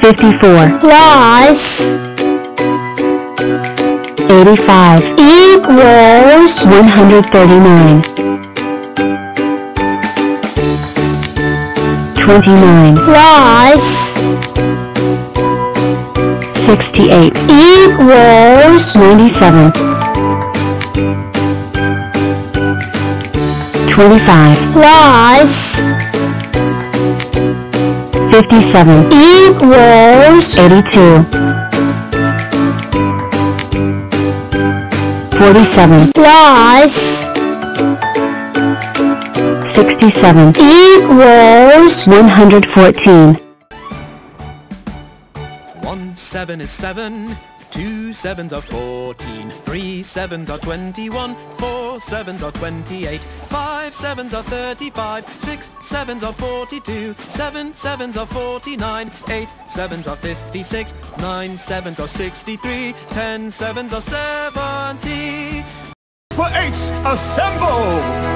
54 plus 85 equals 139 29 plus 68 equals 97 25 plus 57 equals 82 47 plus 67 equals 114 One seven is seven, two sevens are fourteen, three sevens are twenty-one, four sevens are twenty-eight, five sevens are thirty-five, six sevens are forty-two, seven sevens are forty-nine, eight sevens are fifty-six, nine sevens are sixty-three, ten sevens are seventy. For eights, assemble!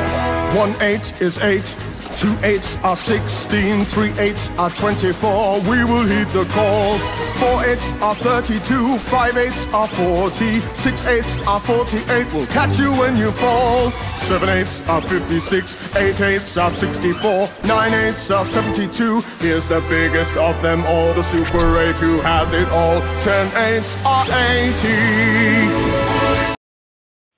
One eight is eight, two eights are sixteen. three eights are twenty-four. We will heed the call. Four eights are thirty-two, five eights are forty. six eights are forty-eight. We'll catch you when you fall. Seven eights are fifty-six, eight eights are sixty-four, nine eights are seventy-two. Here's the biggest of them all, the Super Eight who has it all. Ten eights are eighty.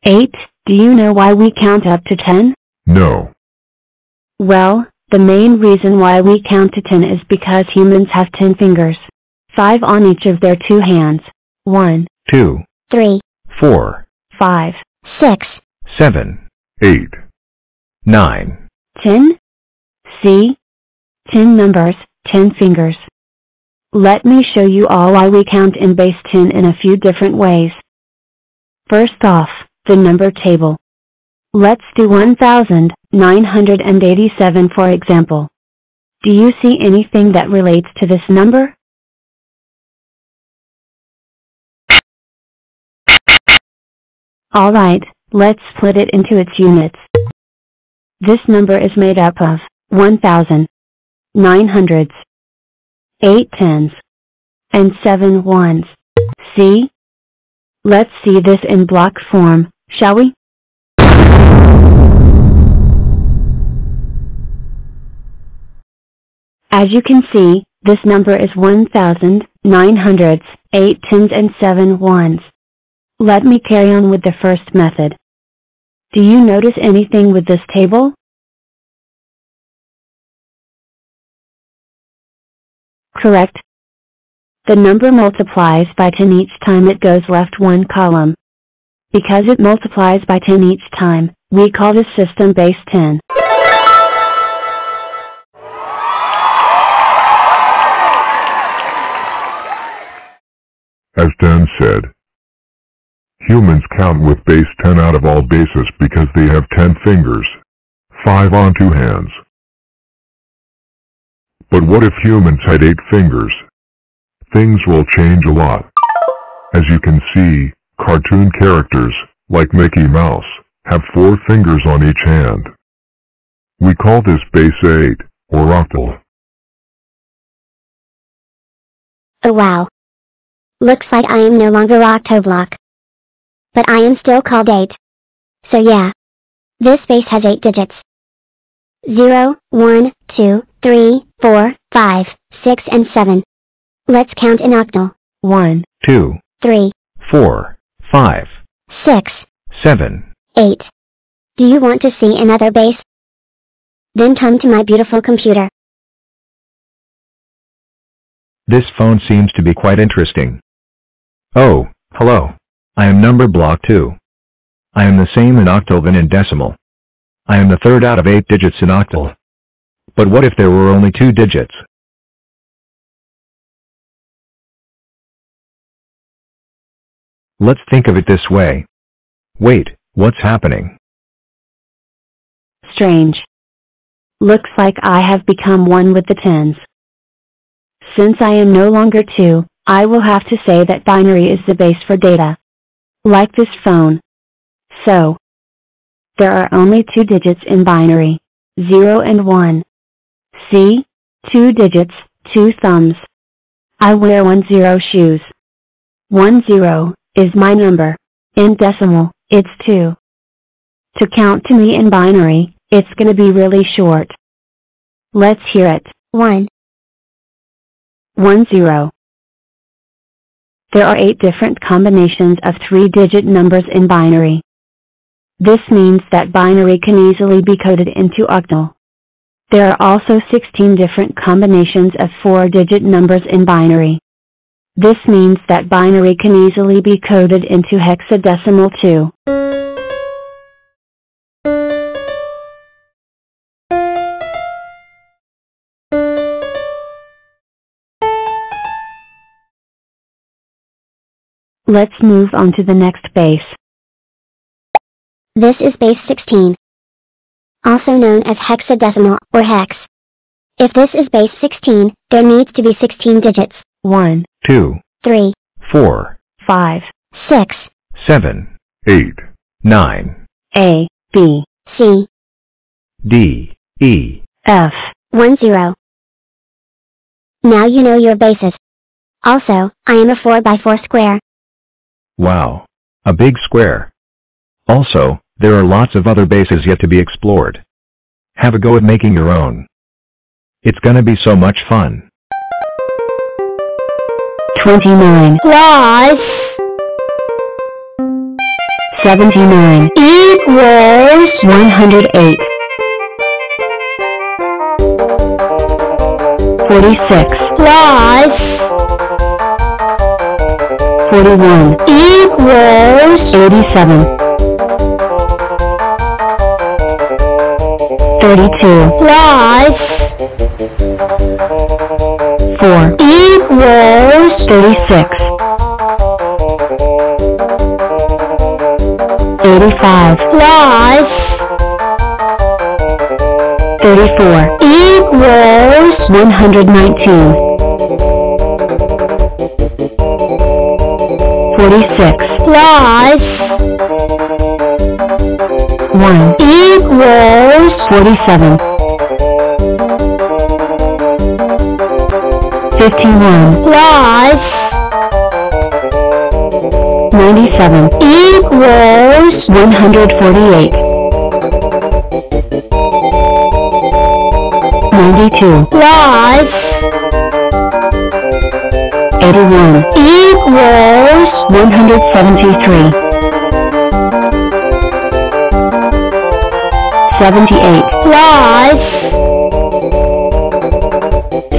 8. Do you know why we count up to 10? No. Well, the main reason why we count to 10 is because humans have 10 fingers. 5 on each of their two hands. 1, 2, 3, 4, 5, 6, 7, 8, 9. 10? See? 10 numbers, 10 fingers. Let me show you all why we count in base 10 in a few different ways. First off, the number table. Let's do 1987 for example. Do you see anything that relates to this number? Alright, let's split it into its units. This number is made up of 1,000, 900s, 8 tens, and 7 ones. See? Let's see this in block form, shall we? As you can see, this number is 1,000, 900s, 8 tens and 7 ones. Let me carry on with the first method. Do you notice anything with this table? Correct. The number multiplies by 10 each time it goes left one column. Because it multiplies by 10 each time, we call this system base 10. As Dan said, humans count with base 10 out of all bases because they have 10 fingers, 5 on two hands. But what if humans had 8 fingers? Things will change a lot. As you can see, cartoon characters, like Mickey Mouse, have 4 fingers on each hand. We call this base 8, or octal. Oh wow. Looks like I am no longer Octoblock. But I am still called 8. So yeah. This base has 8 digits. 0, 1, 2, 3, 4, 5, 6 and 7. Let's count in octal. 1, 2, 3, 4, 5, 6, 7. 8. Do you want to see another base? Then come to my beautiful computer. This phone seems to be quite interesting. Oh, hello. I am number block 2. I am the same in octal than in decimal. I am the third out of 8 digits in octal. But what if there were only 2 digits? Let's think of it this way. Wait, what's happening? strange. Looks like I have become one with the tens. Since I am no longer 2, I will have to say that binary is the base for data. Like this phone. So, there are only two digits in binary, 0 and 1. See? Two digits, two thumbs. I wear one zero shoes. One zero is my number. In decimal, it's two. To count to me in binary, it's gonna be really short. Let's hear it. 1, One zero. There are eight different combinations of three-digit numbers in binary. This means that binary can easily be coded into octal. There are also 16 different combinations of four-digit numbers in binary. This means that binary can easily be coded into hexadecimal too. Let's move on to the next base. This is base 16. Also known as hexadecimal or hex. If this is base 16, there needs to be 16 digits. 1, 2, 3, 4, 5, 6, 7, 8, 9, A, B, C, D, E. F. 1 0. Now you know your bases. Also, I am a 4 by 4 square. Wow. A big square. Also, there are lots of other bases yet to be explored. Have a go at making your own. It's gonna be so much fun. 29, Plus 79, equals 108, 46, plus 41, equals 87, 32, plus 4, equals 36, 85, plus 34, equals 119, 46, plus 1, equals 47, 51, plus 97, equals 148, 92, plus 81, equals 173, 78, plus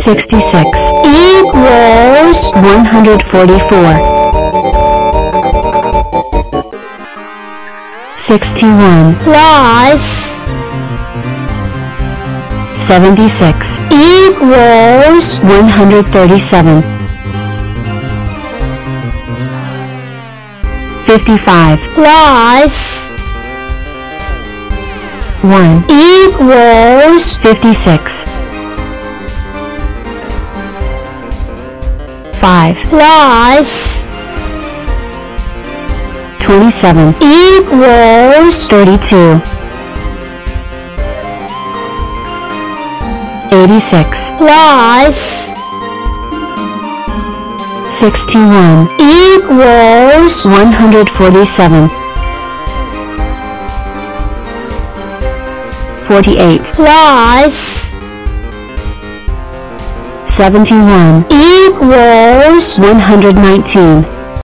66, equals 144, 61, plus 76, equals 137, 55, plus 1, equals 56, 5, plus 27, equals 32, 86, plus 61, equals 147, 48, plus 71, equals 119,